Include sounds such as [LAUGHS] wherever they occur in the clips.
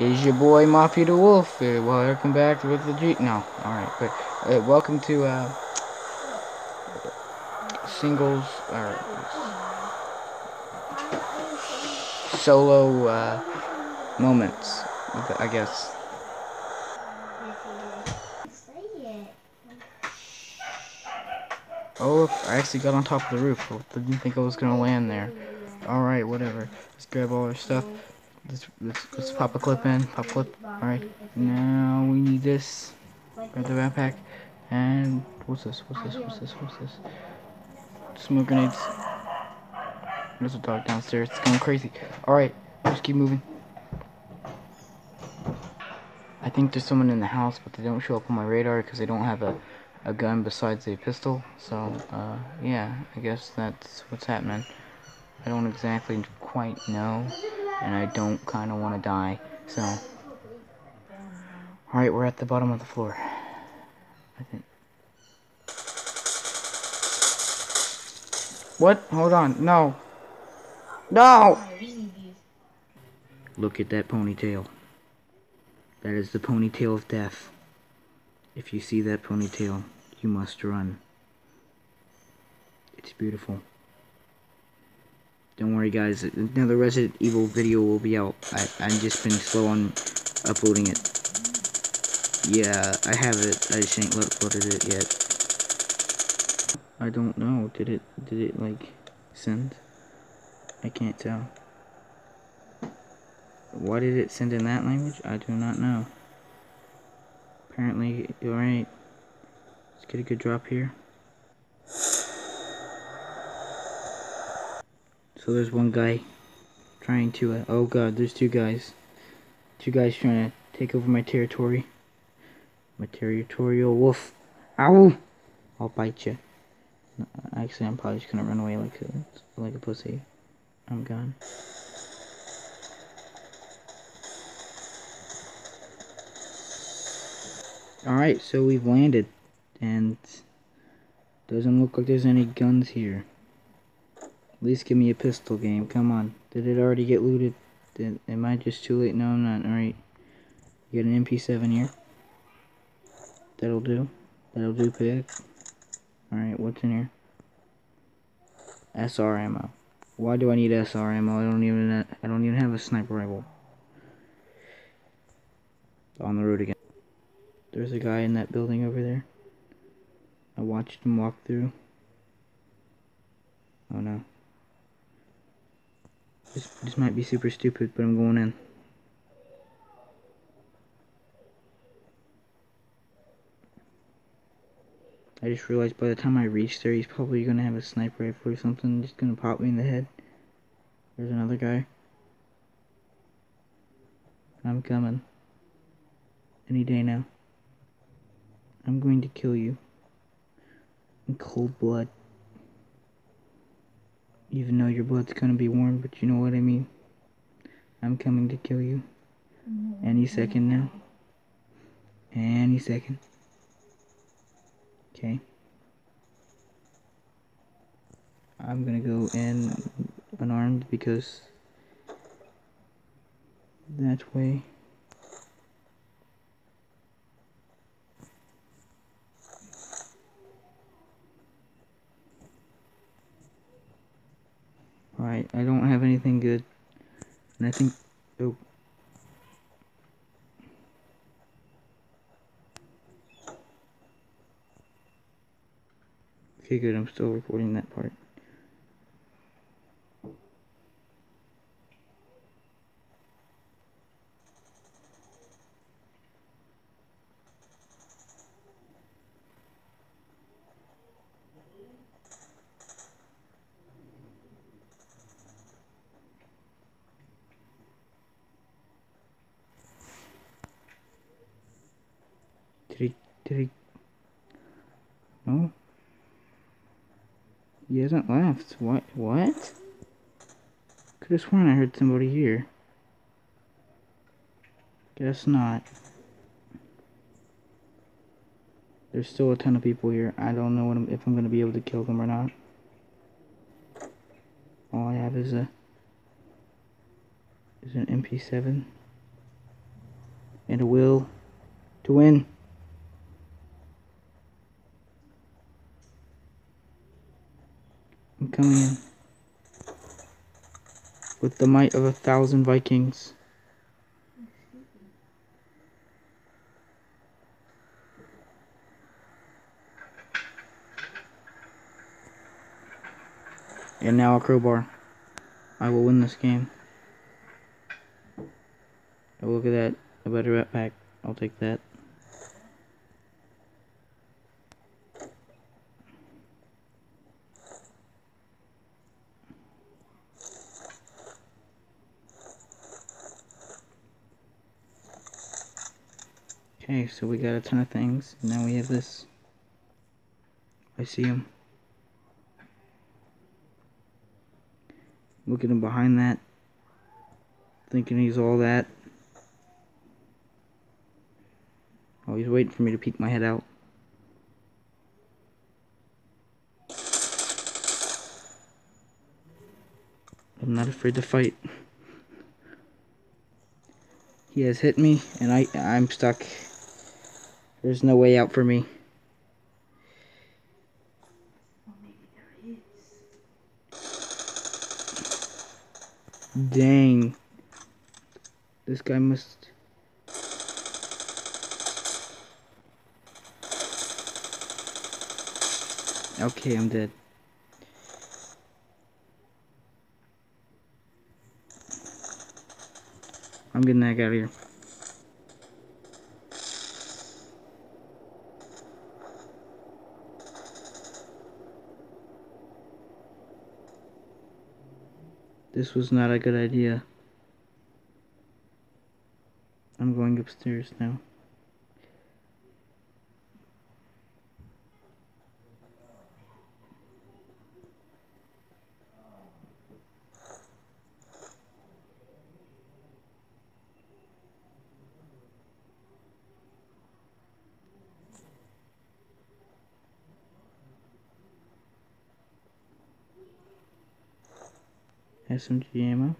is your boy Mafi Da Wolf. Uh, welcome back with the G. No, alright, but uh, welcome to uh, singles or solo uh, moments, I guess. Oh, I actually got on top of the roof. I didn't think I was gonna land there. Alright, whatever. Let's grab all our stuff. Let's, let's, let's pop a clip in. Pop clip. Alright. Now we need this. Grab the backpack. And what's this? What's this? What's this? What's this? Smoke grenades. There's a dog downstairs. It's going crazy. Alright. Let's keep moving. I think there's someone in the house, but they don't show up on my radar because they don't have a, a gun besides a pistol. So, uh, yeah, I guess that's what's happening. I don't exactly quite know, and I don't kind of want to die, so. Alright, we're at the bottom of the floor. I think. What? Hold on. No. No! Look at that ponytail. That is the ponytail of death. If you see that ponytail, you must run. It's beautiful. Don't worry guys, another Resident Evil video will be out. I, I've just been slow on uploading it. Yeah, I have it, I just ain't uploaded it yet. I don't know, did it, did it like, send? I can't tell. Why did it send in that language? I do not know. Apparently, alright. Let's get a good drop here. So there's one guy trying to, uh, oh god, there's two guys. Two guys trying to take over my territory. My territorial wolf. Ow! I'll bite you. No, actually, I'm probably just gonna run away like a, like a pussy. I'm gone. Alright, so we've landed. And doesn't look like there's any guns here. At least give me a pistol game. Come on. Did it already get looted? Did, am I just too late? No, I'm not. Alright. Got an MP7 here. That'll do. That'll do, pig. Alright, what's in here? SR ammo. Why do I need SR ammo? I don't even I don't even have a sniper rifle. On the road again. There's a guy in that building over there. I watched him walk through. Oh no. This, this might be super stupid, but I'm going in. I just realized by the time I reach there, he's probably going to have a sniper rifle or something, just going to pop me in the head. There's another guy. I'm coming. Any day now. I'm going to kill you. In cold blood. Even though your blood's gonna be warm, but you know what I mean. I'm coming to kill you. Mm-hmm. Any second now. Any second. Okay. I'm gonna go in unarmed because that way Alright, I don't have anything good. And I think... Oh. Okay, good. I'm still recording that part. He, no? He hasn't left. What, what? Could have sworn I heard somebody here. Guess not. There's still a ton of people here. I don't know I'm, if I'm going to be able to kill them or not. All I have is a is an MP7. and a will to win. I'm coming in with the might of a thousand Vikings. And now a crowbar. I will win this game. Oh, look at that. A better pack. I'll take that. Okay, so we got a ton of things. Now we have this. I see him. Looking him behind that. Thinking he's all that. Oh, he's waiting for me to peek my head out. I'm not afraid to fight. He has hit me, and I, I'm stuck. There's no way out for me. Dang. This guy must... Okay, I'm dead. I'm getting the heck out of here. This was not a good idea. I'm going upstairs now. SMG ammo.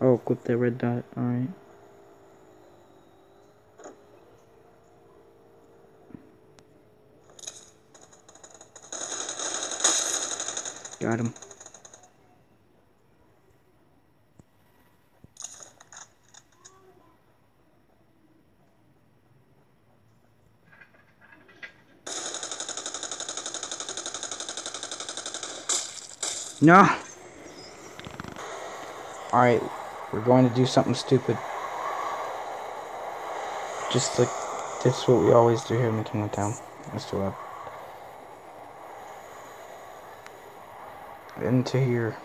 Oh, clip that red dot. Alright. Got him. No. Alright, we're going to do something stupid. Just like, this is what we always do here in Kingdom Town. Let's do it. Into here.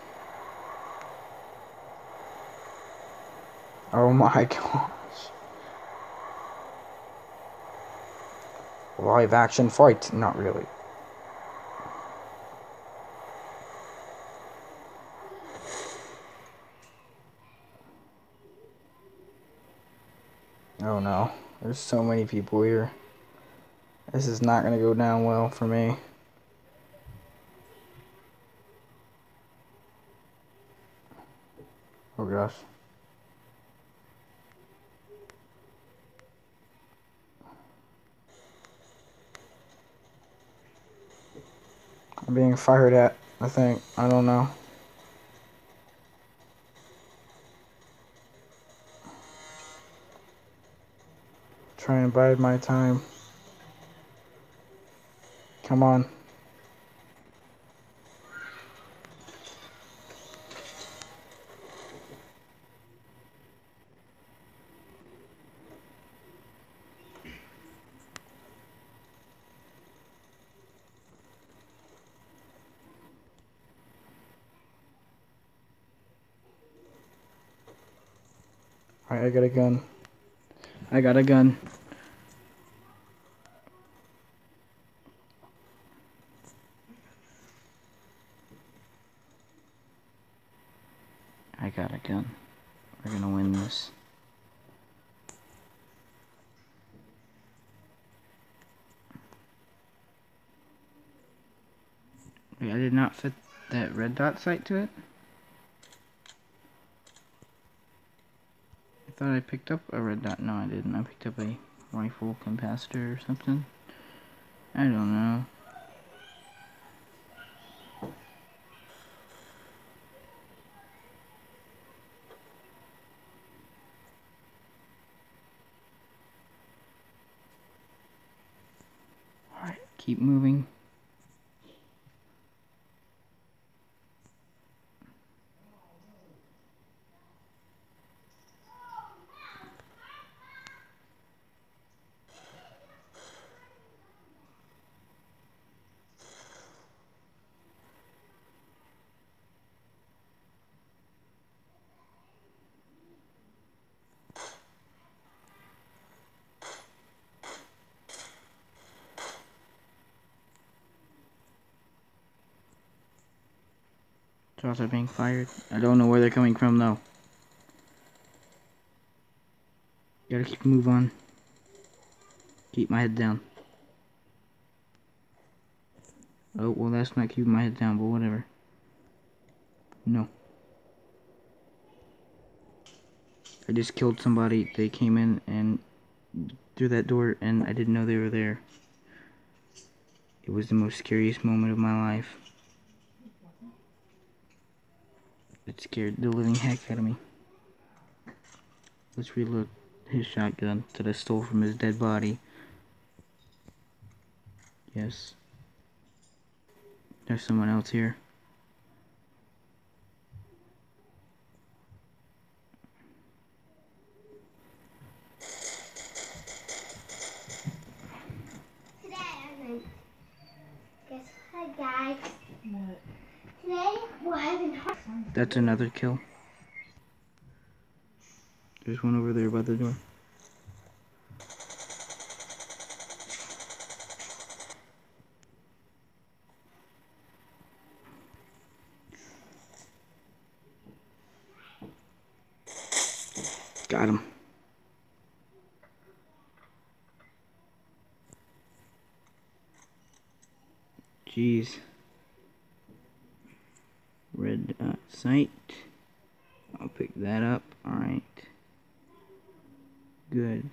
Oh my [LAUGHS] gosh. Live action fight? Not really. Oh no. There's so many people here. This is not going to go down well for me. Oh gosh. I'm being fired at, I think. I don't know. Try and bide my time. Come on. I got a gun. I got a gun. I got a gun. We're gonna win this. Wait, I did not fit that red dot sight to it? Thought I picked up a red dot. No, I didn't. I picked up a rifle capacitor or something. I don't know. Alright, keep moving. Shots are being fired. I don't know where they're coming from though. Gotta keep move on. Keep my head down. Oh, well that's not keeping my head down, but whatever. No. I just killed somebody. They came in and through that door and I didn't know they were there. It was the most scariest moment of my life. It scared the living heck out of me. Let's reload his shotgun that I stole from his dead body. Yes. There's someone else here. Guess what, guys? Today we're having hot. That's another kill. There's one over there by the door. Got him. Jeez. Red uh, dot sight. I'll pick that up. Alright. Good.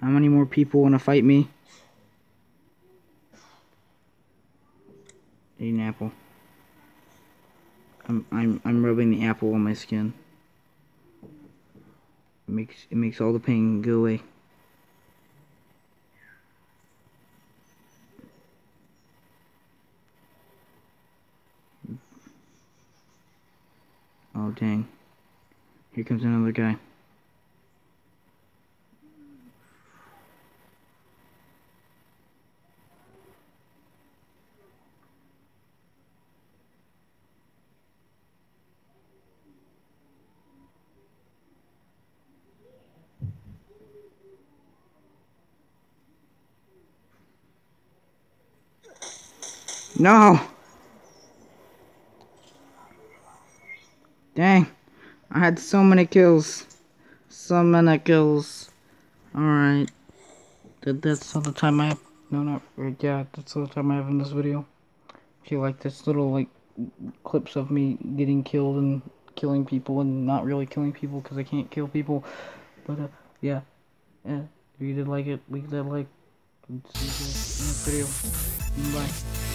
How many more people want to fight me? Eat an apple. I'm I'm I'm rubbing the apple on my skin. It makes it makes all the pain go away. Dang. Here comes another guy. No! Dang. I had so many kills. So many kills. Alright. That, that's all the time I have. No, not. Yeah, that's all the time I have in this video. If you like this little, like, clips of me getting killed and killing people and not really killing people because I can't kill people. But, uh, yeah. Yeah. If you did like it, leave that like. See you in the video. Bye.